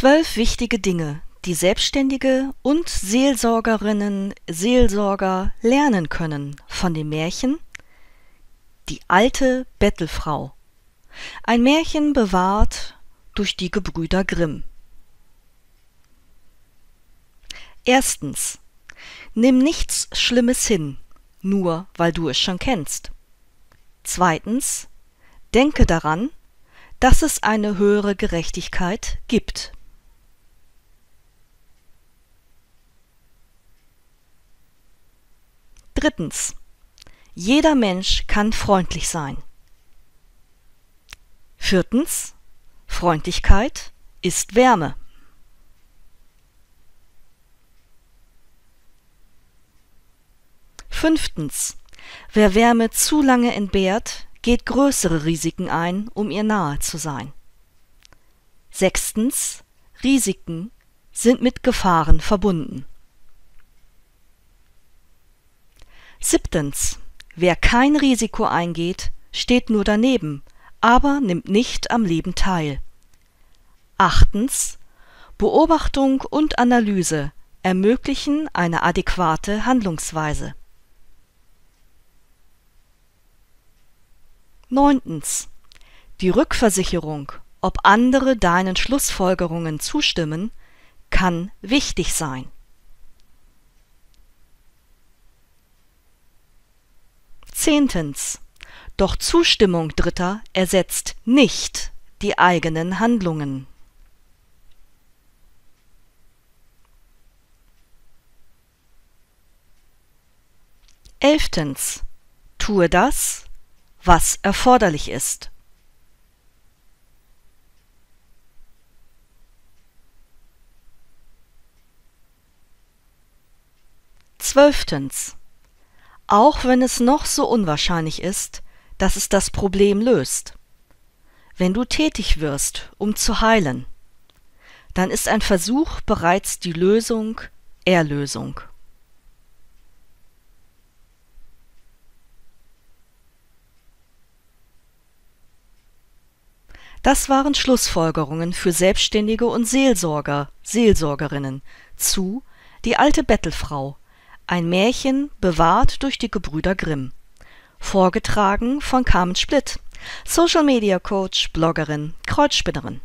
Zwölf wichtige Dinge, die Selbstständige und Seelsorgerinnen, Seelsorger lernen können von dem Märchen Die alte Bettelfrau. Ein Märchen bewahrt durch die Gebrüder Grimm. Erstens. Nimm nichts Schlimmes hin, nur weil du es schon kennst. Zweitens. Denke daran, dass es eine höhere Gerechtigkeit gibt. Drittens. Jeder Mensch kann freundlich sein. Viertens. Freundlichkeit ist Wärme. Fünftens. Wer Wärme zu lange entbehrt, geht größere Risiken ein, um ihr nahe zu sein. Sechstens. Risiken sind mit Gefahren verbunden. Siebtens. Wer kein Risiko eingeht, steht nur daneben, aber nimmt nicht am Leben teil. Achtens. Beobachtung und Analyse ermöglichen eine adäquate Handlungsweise. Neuntens. Die Rückversicherung, ob andere deinen Schlussfolgerungen zustimmen, kann wichtig sein. Zehntens. Doch Zustimmung Dritter ersetzt nicht die eigenen Handlungen. Elftens. Tue das, was erforderlich ist. Zwölftens. Auch wenn es noch so unwahrscheinlich ist, dass es das Problem löst. Wenn du tätig wirst, um zu heilen, dann ist ein Versuch bereits die Lösung Erlösung. Das waren Schlussfolgerungen für Selbstständige und Seelsorger, Seelsorgerinnen zu Die alte Bettelfrau, ein Märchen bewahrt durch die Gebrüder Grimm. Vorgetragen von Carmen Splitt, Social Media Coach, Bloggerin, Kreuzspinnerin